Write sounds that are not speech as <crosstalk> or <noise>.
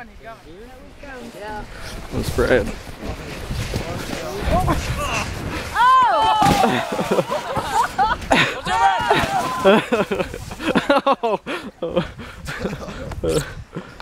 coming, he's coming. Let's Brad. Oh! oh. <laughs> <laughs> <laughs>